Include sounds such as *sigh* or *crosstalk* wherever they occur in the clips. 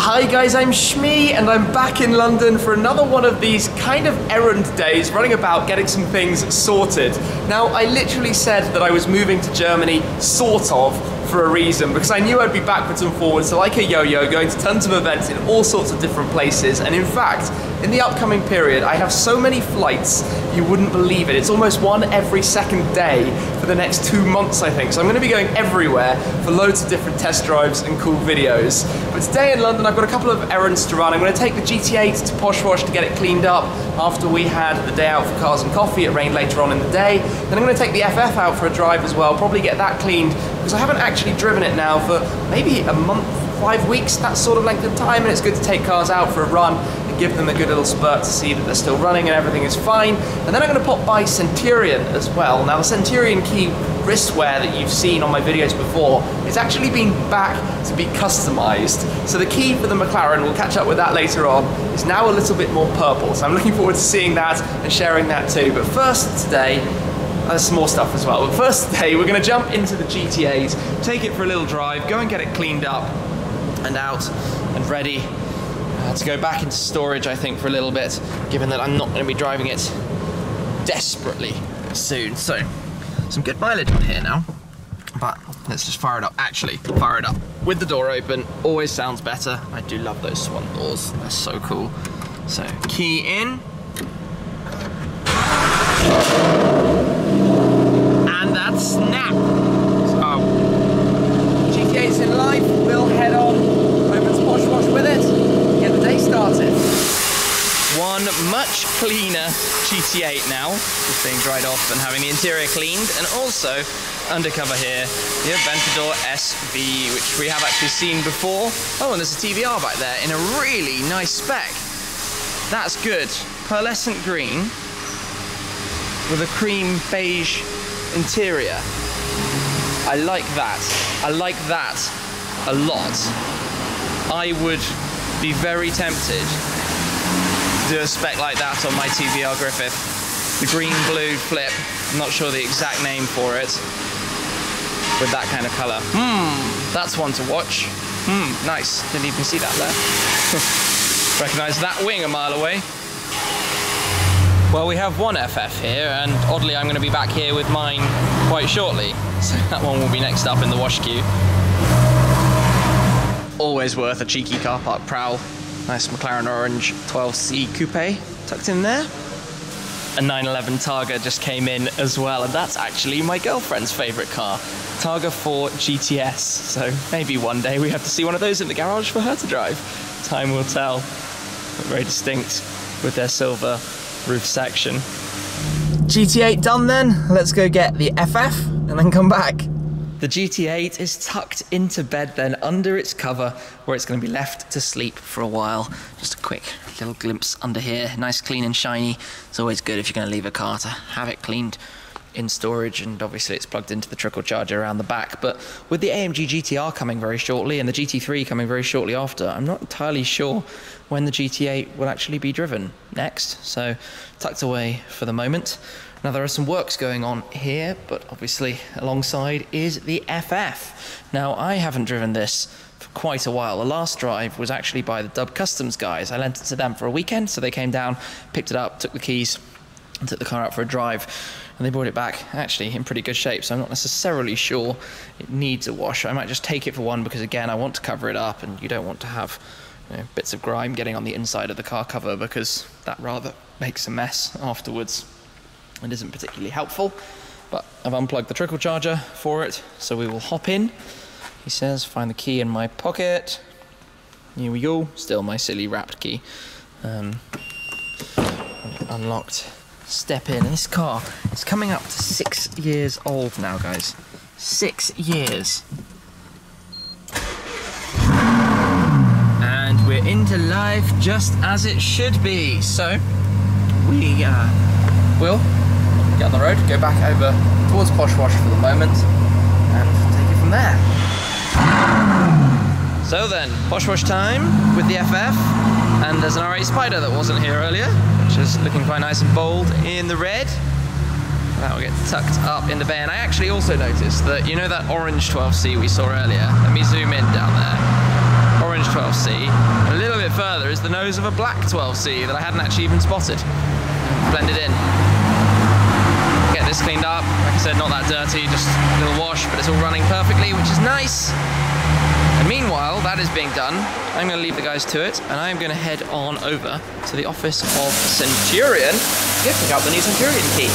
Hi guys, I'm Shmee and I'm back in London for another one of these kind of errand days running about getting some things sorted. Now, I literally said that I was moving to Germany, sort of, for a reason because I knew I'd be backwards and forwards, so like a yo-yo, going to tons of events in all sorts of different places. And in fact, in the upcoming period, I have so many flights, you wouldn't believe it. It's almost one every second day for the next two months, I think. So I'm gonna be going everywhere for loads of different test drives and cool videos. But today in London, I've got a couple of errands to run. I'm gonna take the GT8 to Posh Wash to get it cleaned up after we had the day out for cars and coffee. It rained later on in the day. Then I'm gonna take the FF out for a drive as well, probably get that cleaned because I haven't actually driven it now for maybe a month, five weeks, that sort of length of time, and it's good to take cars out for a run and give them a good little spurt to see that they're still running and everything is fine. And then I'm going to pop by Senturion as well. Now the Senturion key wristwear that you've seen on my videos before, it's actually been back to be customized. So the key for the McLaren, we'll catch up with that later on, is now a little bit more purple. So I'm looking forward to seeing that and sharing that too. But first today, there's some more stuff as well. But first *laughs* today, we're gonna jump into the GT8, take it for a little drive, go and get it cleaned up and out and ready uh, to go back into storage, I think, for a little bit, given that I'm not gonna be driving it desperately soon. So, some good mileage on here now. But let's just fire it up. Actually, fire it up. With the door open, always sounds better. I do love those swan doors. They're so cool. So, key in. Snap. So, GT8's in life. We'll head on over to Posh Wash with it. Get the day started. One much cleaner GT8 now, just being dried off and having the interior cleaned, and also undercover here, the Aventador SV, which we have actually seen before. Oh, and there's a TVR back there in a really nice spec. That's good. Pearlescent green with a cream beige interior. I like that. I like that a lot. I would be very tempted to do a spec like that on my TVR Griffith. The green blue flip, I'm not sure the exact name for it, with that kind of color. Hmm, that's one to watch. Hmm, nice. Didn't even see that there. *laughs* Recognize that wing a mile away. Well, we have one FF here, and oddly, I'm going to be back here with mine quite shortly. *laughs* So that one will be next up in the wash queue. Always worth a cheeky car park prowl. Nice McLaren Orange 12C Coupe tucked in there. A 911 Targa just came in as well, and that's actually my girlfriend's favourite car. Targa 4 GTS, so maybe one day we have to see one of those in the garage for her to drive. Time will tell. But very distinct with their silver roof section. GT8 done then, let's go get the FF and then come back. The GT8 is tucked into bed then under its cover where it's going to be left to sleep for a while. Just a quick little glimpse under here, nice clean and shiny. It's always good if you're going to leave a car to have it cleaned in storage and obviously it's plugged into the trickle charger around the back but with the AMG GTR coming very shortly and the GT3 coming very shortly after I'm not entirely sure when the GT8 will actually be driven next so tucked away for the moment now there are some works going on here but obviously alongside is the FF now I haven't driven this for quite a while. The last drive was actually by the Dub Customs guys. I lent it to them for a weekend, so they came down, picked it up, took the keys, and took the car out for a drive and they brought it back actually in pretty good shape. So I'm not necessarily sure it needs a wash. I might just take it for one because again I want to cover it up and you don't want to have you know, bits of grime getting on the inside of the car cover because that rather makes a mess afterwards. And isn't particularly helpful but I've unplugged the trickle charger for it so we will hop in. He says find the key in my pocket. Here we go. Still my silly wrapped key. Um, unlocked step in. This car is coming up to six years old now, guys. Six years. And we're into life just as it should be. So, we uh, will get on the road, go back over towards Posh Wash for the moment, and take it from there. So then, Posh Wash time with the FF, and there's an R8 Spider that wasn't here earlier, which is looking quite nice and bold in the red. That will get tucked up in the bay. And I actually also noticed that, you know that orange 12C we saw earlier? Let me zoom in down there. Orange 12C. A little bit further is the nose of a black 12C that I hadn't actually even spotted. Blended in. Get this cleaned up. Like I said, not that dirty, just a little wash, but it's all running perfectly, which is nice. Meanwhile, that is being done, I'm going to leave the guys to it, and I'm going to head on over to the office of Senturion to pick up the new Senturion key.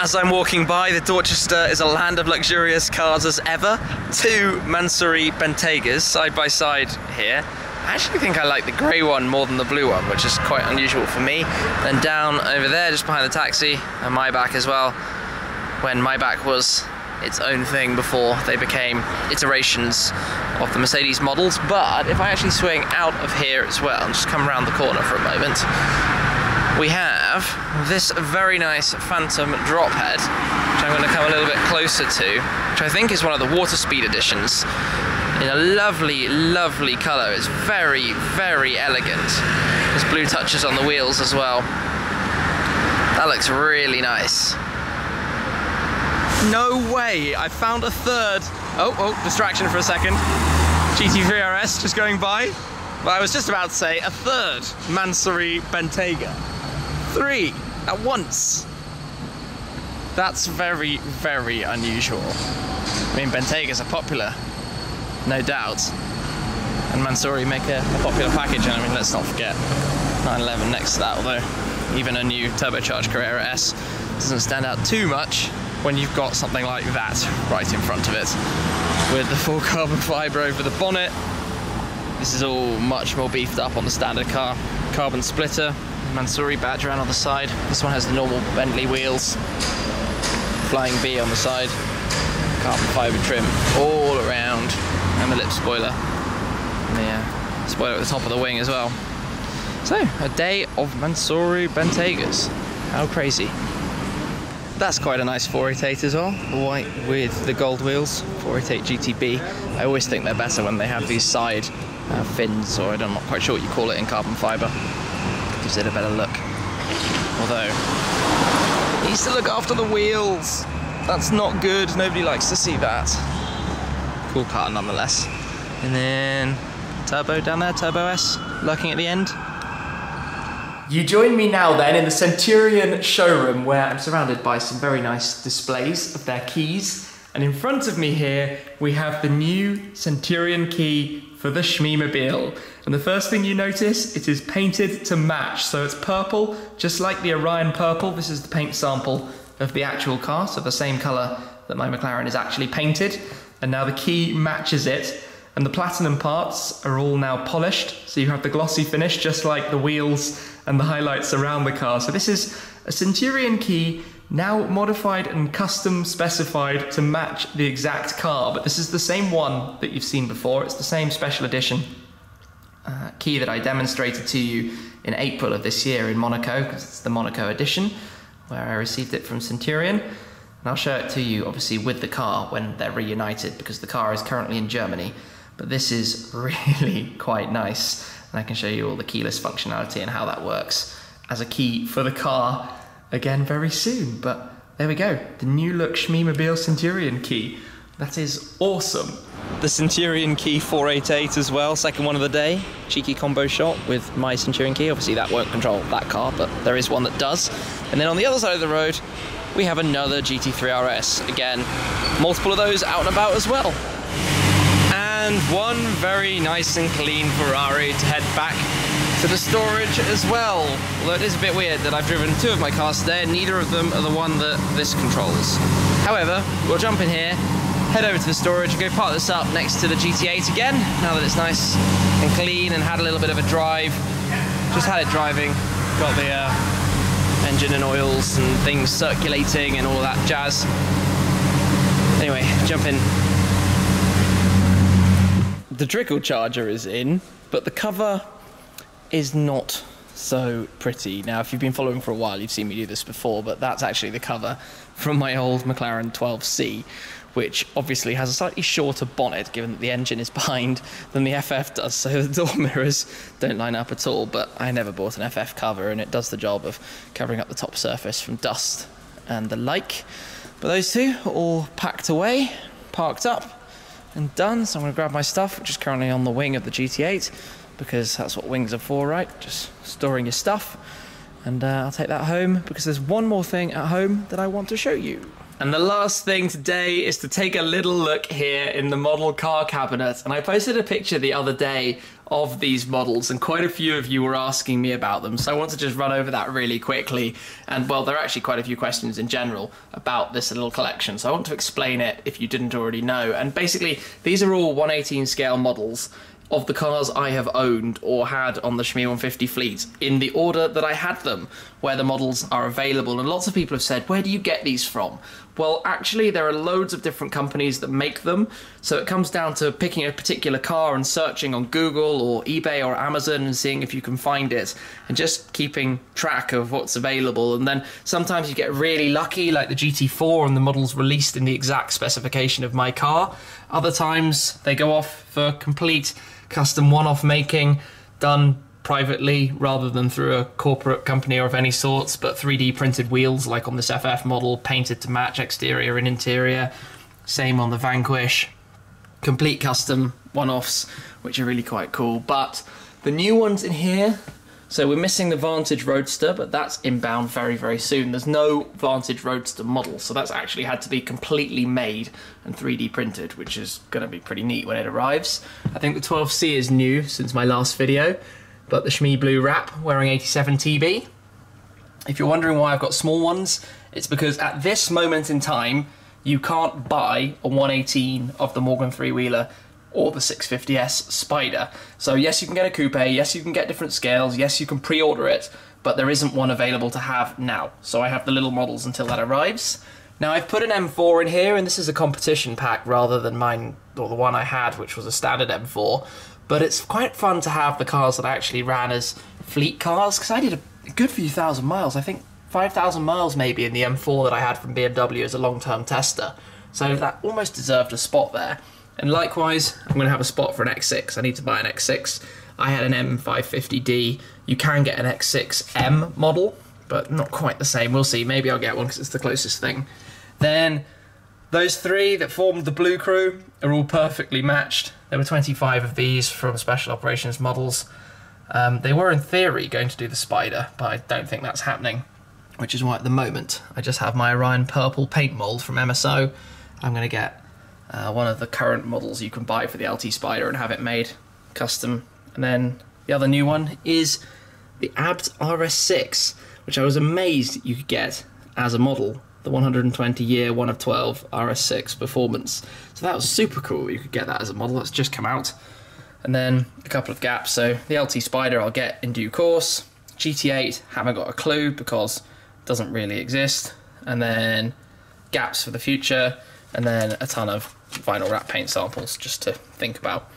As I'm walking by, the Dorchester is a land of luxurious cars as ever. Two Mansory Bentaygas side by side here. I actually think I like the grey one more than the blue one, which is quite unusual for me. Then down over there, just behind the taxi, and Maybach as well, when Maybach was its own thing before they became iterations of the Mercedes models. But if I actually swing out of here as well and just come around the corner for a moment, we have this very nice Phantom drop head, which I'm going to come a little bit closer to, which I think is one of the Waterspeed editions in a lovely, lovely colour. It's very, very elegant. There's blue touches on the wheels as well. That looks really nice. No way! I found a third. Oh, oh, distraction for a second. GT3 RS just going by. But I was just about to say a third Mansory Bentayga. Three at once. That's very, very unusual. I mean, Bentaygas are popular, no doubt. And Mansory make a, a popular package, and I mean, let's not forget 911 next to that, although even a new turbocharged Carrera S doesn't stand out too much when you've got something like that right in front of it. With the full *laughs* carbon fibre over the bonnet, this is all much more beefed up on the standard car. Carbon splitter, Mansory badge around on the side. This one has the normal Bentley wheels. Flying B on the side. Carbon fibre trim all around. And the lip spoiler. And the uh, spoiler at the top of the wing as well. So, a day of Mansory Bentaygas. How crazy. That's quite a nice 488 as well, white with the gold wheels, 488 GTB. I always think they're better when they have these side uh, fins, or I'm not quite sure what you call it in carbon fibre. Gives it a better look. Although, needs to look after the wheels. That's not good, nobody likes to see that. Cool car nonetheless. And then turbo down there, Turbo S, lurking at the end. You join me now then in the Senturion showroom where I'm surrounded by some very nice displays of their keys. And in front of me here, we have the new Senturion key for the Shmeemobile. And the first thing you notice, it is painted to match. So it's purple, just like the Orion purple. This is the paint sample of the actual car, so the same color that my McLaren is actually painted. And now the key matches it. And the platinum parts are all now polished. So you have the glossy finish, just like the wheels and the highlights around the car. So this is a Senturion key now modified and custom specified to match the exact car, but this is the same one that you've seen before. It's the same special edition uh, key that I demonstrated to you in April of this year in Monaco, because it's the Monaco edition, where I received it from Senturion. And I'll show it to you, obviously, with the car when they're reunited, because the car is currently in Germany. But this is *laughs* really quite nice and I can show you all the keyless functionality and how that works as a key for the car again very soon. But there we go, the new look Shmeemobile Senturion key. That is awesome. The Senturion key 488 as well, second one of the day. Cheeky combo shot with my Senturion key. Obviously that won't control that car, but there is one that does. And then on the other side of the road, we have another GT3 RS. Again, multiple of those out and about as well and one very nice and clean Ferrari to head back to the storage as well. Although it is a bit weird that I've driven two of my cars today neither of them are the one that this controls. However, we'll jump in here, head over to the storage and go park this up next to the GT8 again, now that it's nice and clean and had a little bit of a drive. Just had it driving, got the uh, engine and oils and things circulating and all that jazz. Anyway, jump in, the trickle charger is in, but the cover is not so pretty. Now, if you've been following for a while, you've seen me do this before, but that's actually the cover from my old McLaren 12C, which obviously has a slightly shorter bonnet, given that the engine is *laughs* behind than the FF does, so *laughs* the door mirrors don't line up at all. But I never bought an FF cover, and it does the job of covering up the top surface from dust and the like. But those two are all packed away, parked up, and done. So I'm going to grab my stuff, which is currently on the wing of the GT8, because that's what wings are for, right? Just storing your stuff. And uh, I'll take that home because there's one more thing at home that I want to show you. And the last thing today is to take a little look here in the model car cabinet. And I posted a picture the other day of these models, and quite a few of you were asking me about them. So I want to just run over that really quickly. And well, there are actually quite a few questions in general about this little collection. So I want to explain it if you didn't already know. And basically, these are all 118 scale models of the cars I have owned or had on the Shmee 150 fleet in the order that I had them, where the models are available. And lots of people have said, where do you get these from? Well, actually, there are loads of different companies that make them. So it comes down to picking a particular car and searching on Google or eBay or Amazon and seeing if you can find it and just keeping track of what's available. And then sometimes you get really lucky, like the GT4 and the models released in the exact specification of my car. Other times they go off for complete custom one off making done privately rather than through a corporate company or of any sorts, but 3D printed wheels like on this FF model, painted to match exterior and interior. Same on the Vanquish. Complete custom one offs, which are really quite cool. But the new ones in here, so we're missing the Vantage Roadster, but that's inbound very, very soon. There's no Vantage Roadster model, so that's actually had to be completely made and 3D printed, which is going to be pretty neat when it arrives. I think the 12C is new since my last video but the Shmee Blue wrap wearing 87 TB. If you're wondering why I've got small ones, it's because at this moment in time, you can't buy a 118 of the Morgan Three-Wheeler or the 650S Spider. So yes, you can get a coupe, yes, you can get different scales, yes, you can pre-order it, but there isn't one available to have now. So I have the little models until that arrives. Now I've put an M4 in here, and this is a competition pack rather than mine, or the one I had, which was a standard M4 but it's quite fun to have the cars that I actually ran as fleet cars because I did a good few thousand miles. I think 5,000 miles maybe in the M4 that I had from BMW as a long term tester. So that almost deserved a spot there. And likewise, I'm going to have a spot for an X6. I need to buy an X6. I had an M550D. You can get an X6M model, but not quite the same. We'll see. Maybe I'll get one because it's the closest thing. Then those three that formed the Blue Crew are all perfectly matched. There were 25 of these from Special Operations models. Um, they were in theory going to do the Spider, but I don't think that's happening, which is why at the moment I just have my Orion purple paint mold from MSO. I'm going to get uh, one of the current models you can buy for the LT Spider and have it made custom. And then the other new one is the Abt RS6, which I was amazed you could get as a model the 120 year one of 12 RS6 performance. So that was super cool. You could get that as a model that's just come out. And then a couple of gaps. So the LT Spider I'll get in due course. GT8 haven't got a clue because it doesn't really exist. And then gaps for the future. And then a ton of vinyl wrap paint samples just to think about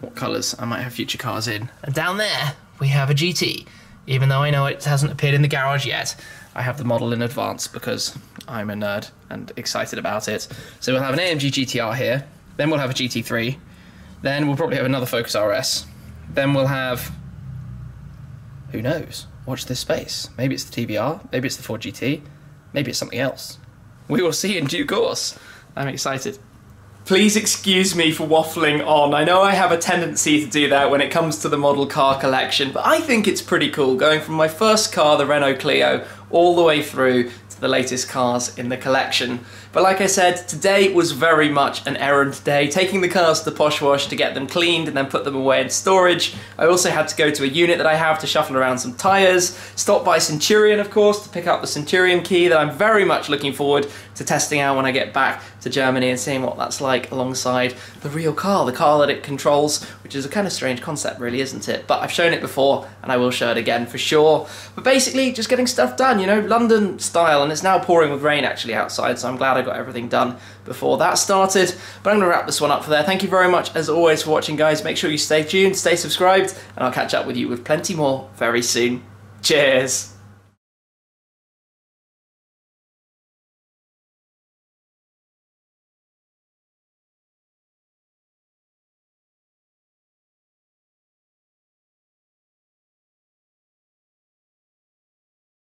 what colours I might have future cars in. And down there we have a GT. Even though I know it hasn't appeared in the garage yet, I have the model in advance because I'm a nerd and excited about it. So we'll have an AMG GTR here, then we'll have a GT3, then we'll probably have another Focus RS, then we'll have. Who knows? Watch this space. Maybe it's the TVR, maybe it's the Ford GT, maybe it's something else. We will see in due course. I'm excited. Please excuse me for waffling on. I know I have a tendency to do that when it comes to the model car collection, but I think it's pretty cool going from my first car, the Renault Clio, all the way through to the latest cars in the collection. But like I said, today was very much an errand day, taking the cars to the Posh Wash to get them cleaned and then put them away in storage. I also had to go to a unit that I have to shuffle around some tyres, stop by Senturion of course to pick up the Senturion key that I'm very much looking forward to testing out when I get back to Germany and seeing what that's like alongside the real car, the car that it controls, which is a kind of strange concept really, isn't it? But I've shown it before and I will show it again for sure. But basically just getting stuff done, you know, London style and it's now pouring with rain actually outside so I'm glad got everything done before that started. But I'm going to wrap this one up for there. Thank you very much as always for watching guys. Make sure you stay tuned, stay subscribed, and I'll catch up with you with plenty more very soon. Cheers!